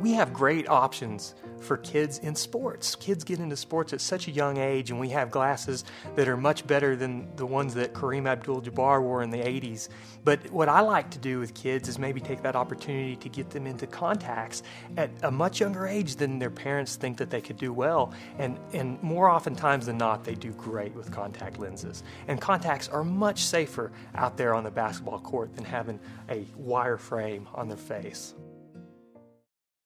we have great options for kids in sports. Kids get into sports at such a young age, and we have glasses that are much better than the ones that Kareem Abdul Jabbar wore in the 80s. But what I like to do with kids is maybe take that opportunity to get them into contacts at a much younger age than their parents think that they could do well. And, and more oftentimes than not, they do great with contact lenses. And contacts are much safer out there on the basketball court than having a wire frame on their face.